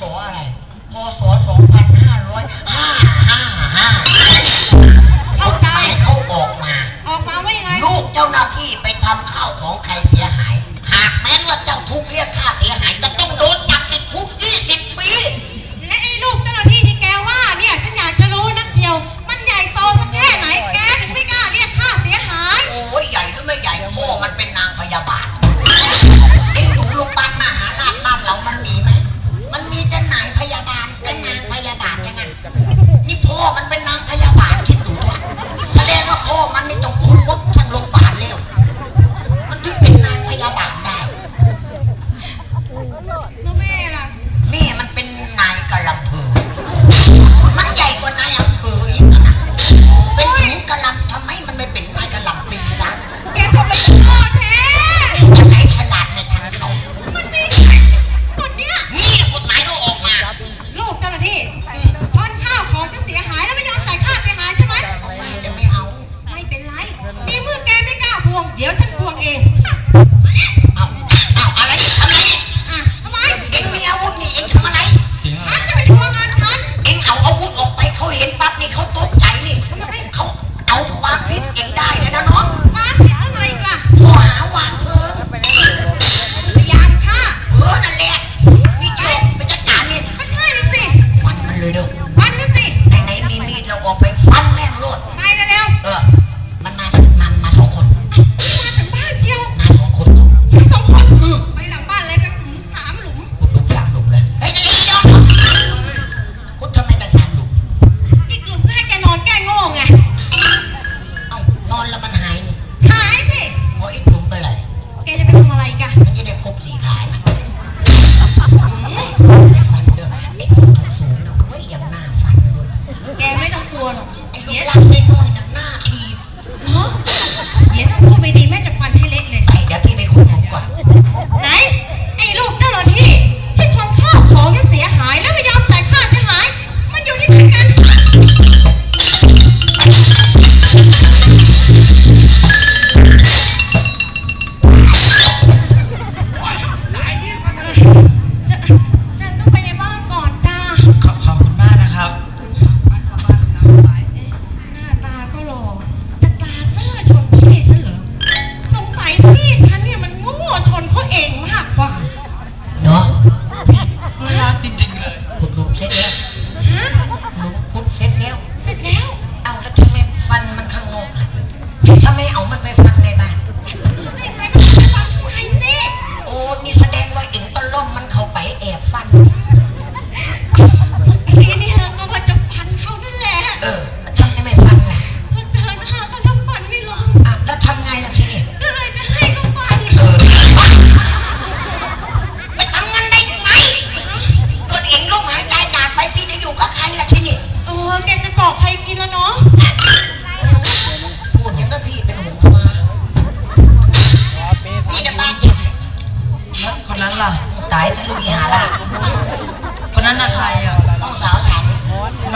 ศอะไรพศ2500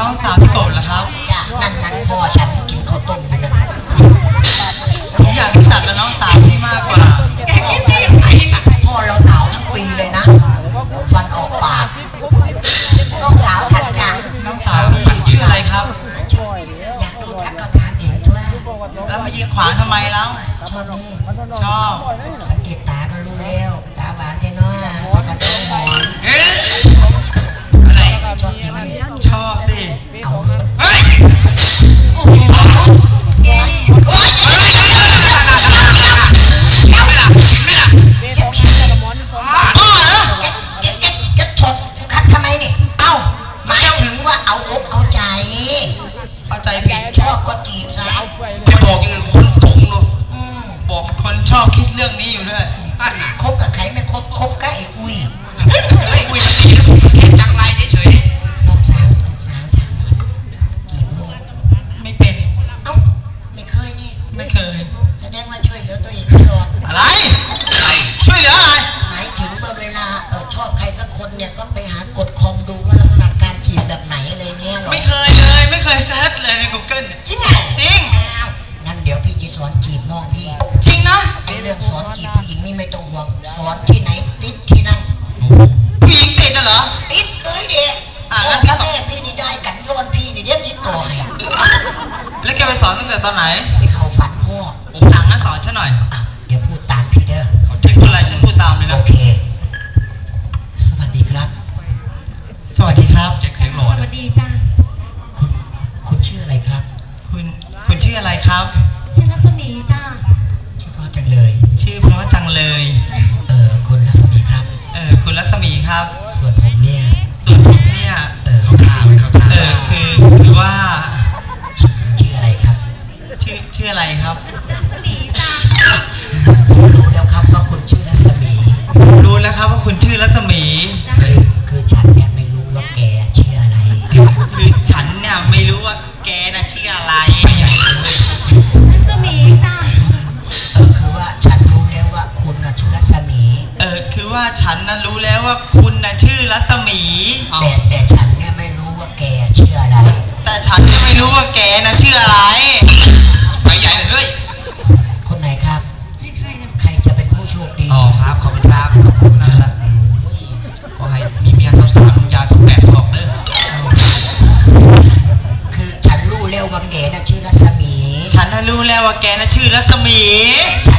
น้องสาวพี่กบเหรอครับนั่นนั้นพ่อฉันกินข้าวต้มผมอยากรู้จักกับน้องสาวพี่มากกว่า พ่อเราหนาวทั้งปีเลยนะ ฟันออกปากน้องสาวฉันจังน้องสาวพี่ชื่ออะไรครับ ช่วอยากรู้จักก็ถามเองด้วยแล้วมายืนขวางทำไมแล้ว ชอบนี่ชอบสังเกตตาก็รู้แล้ว ตาหวานแท้เนาะ 有没？ ไปสอนตั้งแต่ตอนไหนไปเข้าฝันพ่อโอ้หนังงั้นสอนฉันหน่อยอะเดี๋ยวพูดตามพี่เด้อเขาเทคอะไรฉันพูดตามเลยโอนะเค สวัสดีครับ สวัสดีครับแจ็คเสียงหล่อสวัสดีจ้าคุณคุณชื่ออะไรครับ คุณคุณชื่ออะไรครับชื่อรัศมีจ้าชื่อเพราะจังเลย ชื่อเพราะจังเลย เออคุณรัศมีครับ เออคุณรัศมีครับ ส่วนผมเนี่ย ส่วนผมเนี่ย เออเขาถามเขา ชื่อชื่ออะไรครับรัศมีจ้าผมรู้แล้วครับว่าคุณชื่อรัศมีรู้แล้วครับว่าคุณชื่อรัศมีจ้าคือคือฉันเนี่ยไม่รู้ว่าแกชื่ออะไร คือฉันเนี่ยไม่รู้ว่าแกน่ะชื่ออะไรรัศมีจ้าเออคือว่าฉันรู้แล้วว่าคุณน่ะชื่อรัศมี เออคือว่าฉันน่ะรู้แล้วว่าคุณน่ะชื่อรัศมีแต่แต่ฉันเนี่ยไม่รู้ว่าแกชื่ออะไร แต่ฉันก็ไม่รู้ว่าแกน่ะชื่ออะไร ว่าแกน่ะชื่อรัศมีฉั